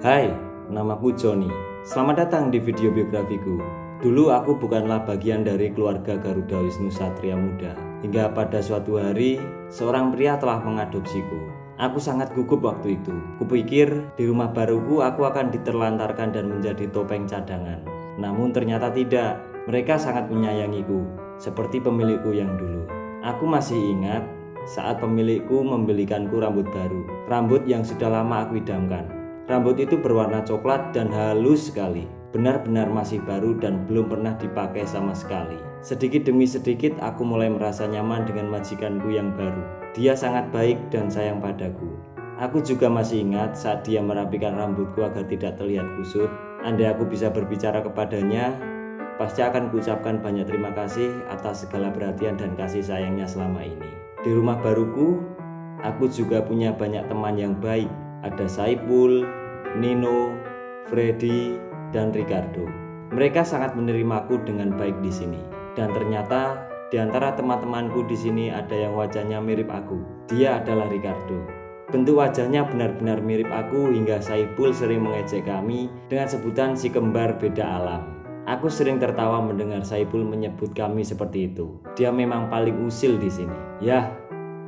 Hai, namaku Joni. Selamat datang di video biografiku. Dulu aku bukanlah bagian dari keluarga Garuda Wisnu Satria Muda. Hingga pada suatu hari, seorang pria telah mengadopsiku. Aku sangat gugup waktu itu. Kupikir di rumah baruku aku akan diterlantarkan dan menjadi topeng cadangan. Namun ternyata tidak. Mereka sangat menyayangiku, seperti pemilikku yang dulu. Aku masih ingat saat pemilikku membelikanku rambut baru. Rambut yang sudah lama aku idamkan. Rambut itu berwarna coklat dan halus sekali. Benar-benar masih baru dan belum pernah dipakai sama sekali. Sedikit demi sedikit aku mulai merasa nyaman dengan majikanku yang baru. Dia sangat baik dan sayang padaku. Aku juga masih ingat saat dia merapikan rambutku agar tidak terlihat kusut. Andai aku bisa berbicara kepadanya, pasti akan kucapkan banyak terima kasih atas segala perhatian dan kasih sayangnya selama ini. Di rumah baruku, aku juga punya banyak teman yang baik. Ada Saipul, Nino, Freddy, dan Ricardo. Mereka sangat menerimaku dengan baik di sini. Dan ternyata di antara teman-temanku di sini ada yang wajahnya mirip aku. Dia adalah Ricardo. Bentuk wajahnya benar-benar mirip aku hingga Saipul sering mengejek kami dengan sebutan si kembar beda alam. Aku sering tertawa mendengar Saipul menyebut kami seperti itu. Dia memang paling usil di sini. Yah,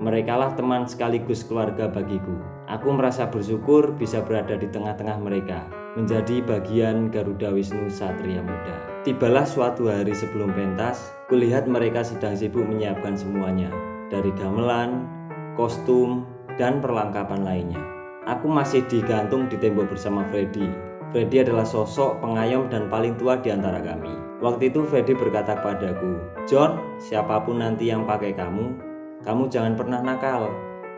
merekalah teman sekaligus keluarga bagiku. Aku merasa bersyukur bisa berada di tengah-tengah mereka, menjadi bagian Garuda Wisnu Satria Muda. Tibalah suatu hari sebelum pentas, kulihat mereka sedang sibuk menyiapkan semuanya, dari gamelan, kostum, dan perlengkapan lainnya. Aku masih digantung di tembok bersama Freddy. Freddy adalah sosok pengayom dan paling tua di antara kami. Waktu itu Freddy berkata padaku, John, siapa pun nanti yang pakai kamu, kamu jangan pernah nakal,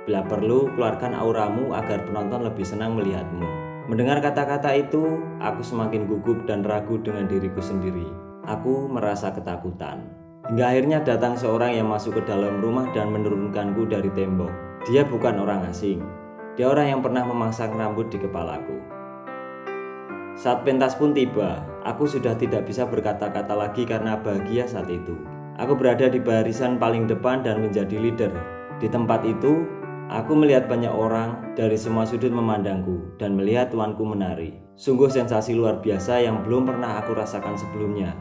Bila perlu, keluarkan auramu agar penonton lebih senang melihatmu. Mendengar kata-kata itu, aku semakin gugup dan ragu dengan diriku sendiri. Aku merasa ketakutan. Hingga akhirnya datang seorang yang masuk ke dalam rumah dan menurunkanku dari tembok. Dia bukan orang asing. Dia orang yang pernah memasang rambut di kepalaku. Saat pentas pun tiba, aku sudah tidak bisa berkata-kata lagi karena bahagia saat itu. Aku berada di barisan paling depan dan menjadi leader. Di tempat itu, Aku melihat banyak orang dari semua sudut memandangku dan melihat tuanku menari. Sungguh sensasi luar biasa yang belum pernah aku rasakan sebelumnya.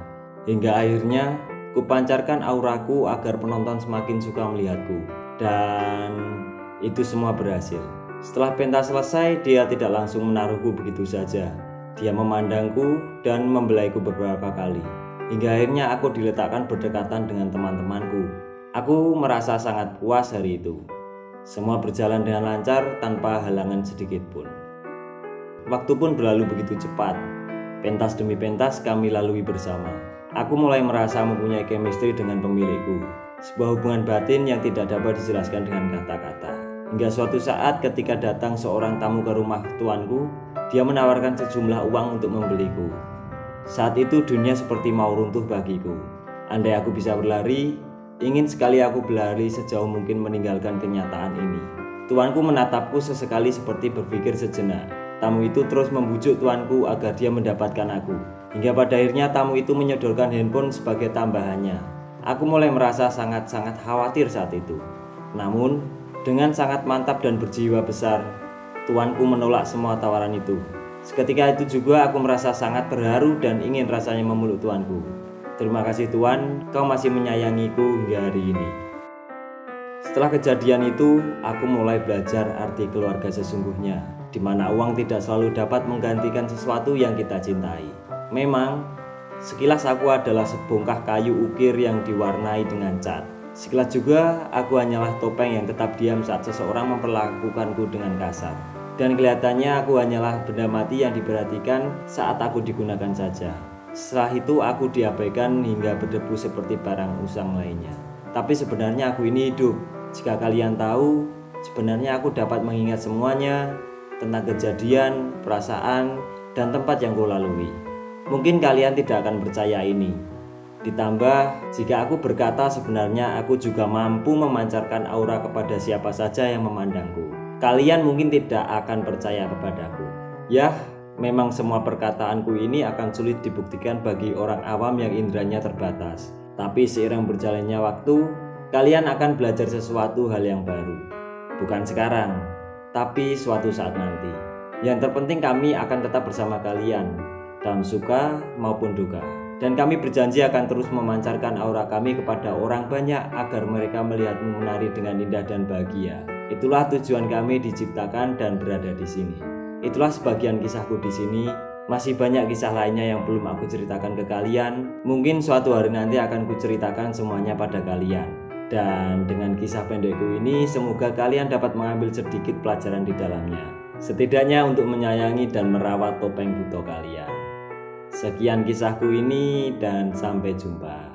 Hingga akhirnya kupancarkan auraku agar penonton semakin suka melihatku. Dan itu semua berhasil. Setelah pentas selesai, dia tidak langsung menaruhku begitu saja. Dia memandangku dan membelaiku beberapa kali. Hingga akhirnya aku diletakkan berdekatan dengan teman-temanku. Aku merasa sangat puas hari itu. Semua berjalan dengan lancar tanpa halangan sedikit pun. Waktu pun berlalu begitu cepat. Pentas demi pentas kami lalui bersama. Aku mulai merasa mempunyai chemistry dengan pemilikku. Sebuah hubungan batin yang tidak dapat dijelaskan dengan kata-kata. Hingga suatu saat ketika datang seorang tamu ke rumah tuanku, dia menawarkan sejumlah uang untuk membeliku. Saat itu dunia seperti mau runtuh bagiku. Andai aku bisa berlari, Ingin sekali aku berlari sejauh mungkin meninggalkan kenyataan ini. Tuanku menatapku sesekali seperti berpikir sejenak. Tamu itu terus membujuk tuanku agar dia mendapatkan aku. Hingga pada akhirnya tamu itu menyodorkan handphone sebagai tambahannya. Aku mulai merasa sangat-sangat khawatir saat itu. Namun, dengan sangat mantap dan berjiwa besar, tuanku menolak semua tawaran itu. Seketika itu juga aku merasa sangat terharu dan ingin rasanya memeluk tuanku. Terima kasih Tuhan, Kau masih menyayangiku hingga hari ini. Setelah kejadian itu, aku mulai belajar arti keluarga sesungguhnya, di mana uang tidak selalu dapat menggantikan sesuatu yang kita cintai. Memang, sekilas aku adalah sebongkah kayu ukir yang diwarnai dengan cat. Sekilas juga, aku hanyalah topeng yang tetap diam saat seseorang memperlakukanku dengan kasar. Dan kelihatannya aku hanyalah benda mati yang diperhatikan saat aku digunakan saja. Setelah itu aku diabaikan hingga berdebu seperti barang usang lainnya. Tapi sebenarnya aku ini hidup. Jika kalian tahu, sebenarnya aku dapat mengingat semuanya tentang kejadian, perasaan, dan tempat yang kulalui. Mungkin kalian tidak akan percaya ini. Ditambah, jika aku berkata sebenarnya aku juga mampu memancarkan aura kepada siapa saja yang memandangku. Kalian mungkin tidak akan percaya kepadaku. Yah, Memang semua perkataanku ini akan sulit dibuktikan bagi orang awam yang indranya terbatas. Tapi seiring berjalannya waktu, kalian akan belajar sesuatu hal yang baru. Bukan sekarang, tapi suatu saat nanti. Yang terpenting kami akan tetap bersama kalian dalam suka maupun duka. Dan kami berjanji akan terus memancarkan aura kami kepada orang banyak agar mereka melihatmu menari dengan indah dan bahagia. Itulah tujuan kami diciptakan dan berada di sini. Itulah sebagian kisahku di sini. Masih banyak kisah lainnya yang belum aku ceritakan ke kalian. Mungkin suatu hari nanti akan kuceritakan semuanya pada kalian. Dan dengan kisah pendekku ini, semoga kalian dapat mengambil sedikit pelajaran di dalamnya. Setidaknya untuk menyayangi dan merawat topeng buto kalian. Sekian kisahku ini, dan sampai jumpa.